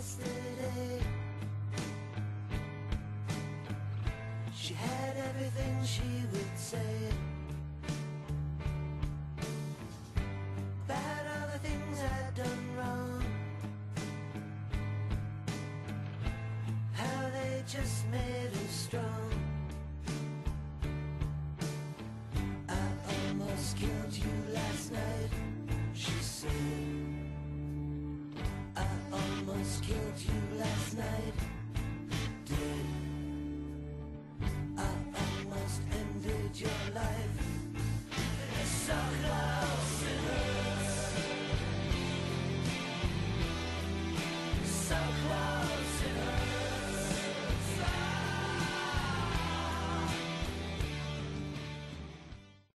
yesterday. She had everything she would say about all the things I'd done wrong, how they just made. killed you last night. Did I almost ended your life.